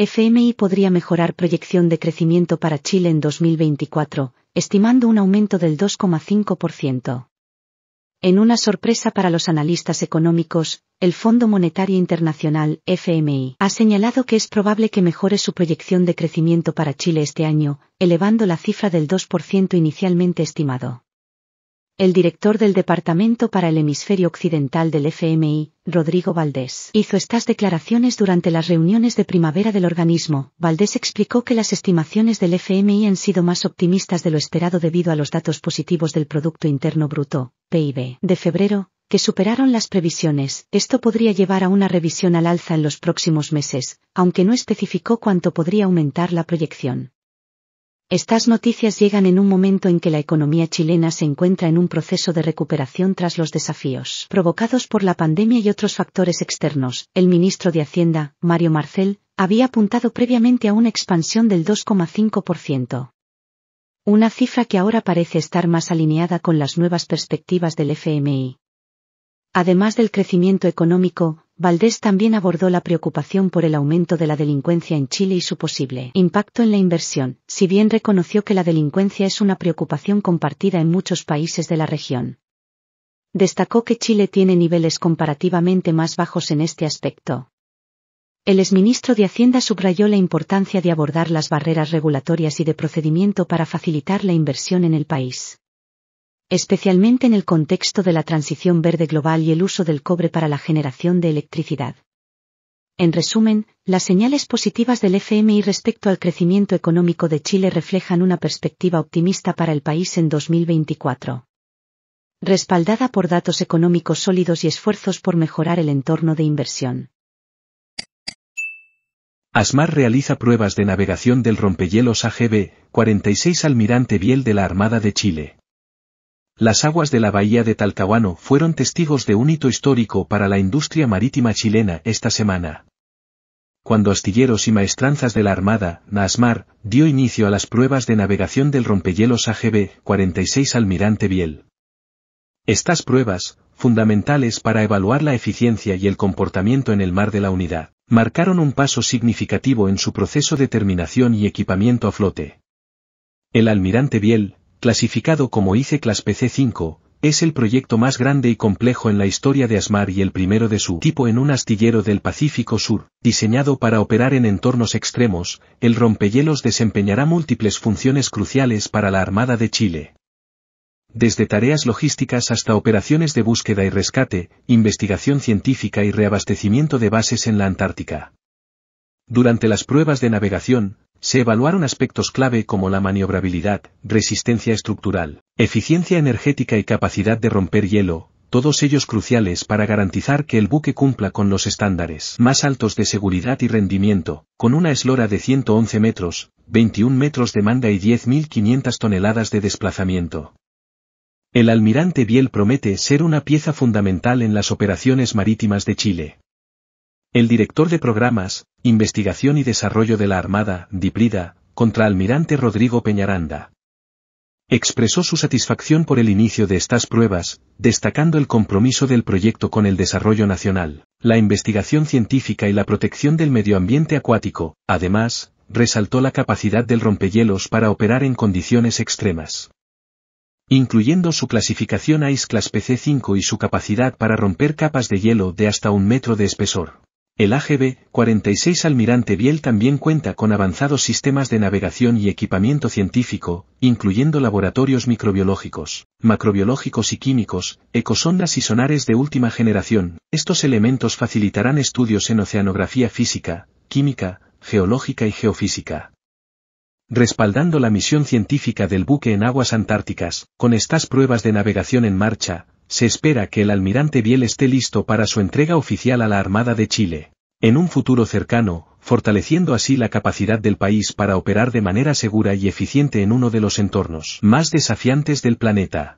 FMI podría mejorar proyección de crecimiento para Chile en 2024, estimando un aumento del 2,5%. En una sorpresa para los analistas económicos, el Fondo Monetario Internacional, FMI, ha señalado que es probable que mejore su proyección de crecimiento para Chile este año, elevando la cifra del 2% inicialmente estimado. El director del Departamento para el Hemisferio Occidental del FMI, Rodrigo Valdés, hizo estas declaraciones durante las reuniones de primavera del organismo. Valdés explicó que las estimaciones del FMI han sido más optimistas de lo esperado debido a los datos positivos del Producto Interno Bruto, PIB, de febrero, que superaron las previsiones. Esto podría llevar a una revisión al alza en los próximos meses, aunque no especificó cuánto podría aumentar la proyección. Estas noticias llegan en un momento en que la economía chilena se encuentra en un proceso de recuperación tras los desafíos provocados por la pandemia y otros factores externos. El ministro de Hacienda, Mario Marcel, había apuntado previamente a una expansión del 2,5%. Una cifra que ahora parece estar más alineada con las nuevas perspectivas del FMI. Además del crecimiento económico, Valdés también abordó la preocupación por el aumento de la delincuencia en Chile y su posible impacto en la inversión, si bien reconoció que la delincuencia es una preocupación compartida en muchos países de la región. Destacó que Chile tiene niveles comparativamente más bajos en este aspecto. El exministro de Hacienda subrayó la importancia de abordar las barreras regulatorias y de procedimiento para facilitar la inversión en el país especialmente en el contexto de la transición verde global y el uso del cobre para la generación de electricidad. En resumen, las señales positivas del FMI respecto al crecimiento económico de Chile reflejan una perspectiva optimista para el país en 2024. Respaldada por datos económicos sólidos y esfuerzos por mejorar el entorno de inversión. ASMAR realiza pruebas de navegación del rompehielos AGB 46 Almirante Biel de la Armada de Chile las aguas de la bahía de Talcahuano fueron testigos de un hito histórico para la industria marítima chilena esta semana. Cuando astilleros y maestranzas de la Armada, NASMAR, dio inicio a las pruebas de navegación del rompehielos AGB 46 Almirante Biel. Estas pruebas, fundamentales para evaluar la eficiencia y el comportamiento en el mar de la unidad, marcaron un paso significativo en su proceso de terminación y equipamiento a flote. El almirante Biel, clasificado como ICE Class PC5, es el proyecto más grande y complejo en la historia de ASMAR y el primero de su tipo en un astillero del Pacífico Sur, diseñado para operar en entornos extremos, el rompehielos desempeñará múltiples funciones cruciales para la Armada de Chile. Desde tareas logísticas hasta operaciones de búsqueda y rescate, investigación científica y reabastecimiento de bases en la Antártica. Durante las pruebas de navegación, se evaluaron aspectos clave como la maniobrabilidad, resistencia estructural, eficiencia energética y capacidad de romper hielo, todos ellos cruciales para garantizar que el buque cumpla con los estándares más altos de seguridad y rendimiento, con una eslora de 111 metros, 21 metros de manda y 10.500 toneladas de desplazamiento. El almirante Biel promete ser una pieza fundamental en las operaciones marítimas de Chile. El director de programas, investigación y desarrollo de la Armada, Diprida, contraalmirante Rodrigo Peñaranda. Expresó su satisfacción por el inicio de estas pruebas, destacando el compromiso del proyecto con el desarrollo nacional, la investigación científica y la protección del medio ambiente acuático, además, resaltó la capacidad del rompehielos para operar en condiciones extremas. Incluyendo su clasificación Ice Class PC5 y su capacidad para romper capas de hielo de hasta un metro de espesor. El AGB 46 Almirante Biel también cuenta con avanzados sistemas de navegación y equipamiento científico, incluyendo laboratorios microbiológicos, macrobiológicos y químicos, ecosondas y sonares de última generación. Estos elementos facilitarán estudios en oceanografía física, química, geológica y geofísica. Respaldando la misión científica del buque en aguas antárticas, con estas pruebas de navegación en marcha, se espera que el almirante Biel esté listo para su entrega oficial a la Armada de Chile, en un futuro cercano, fortaleciendo así la capacidad del país para operar de manera segura y eficiente en uno de los entornos más desafiantes del planeta.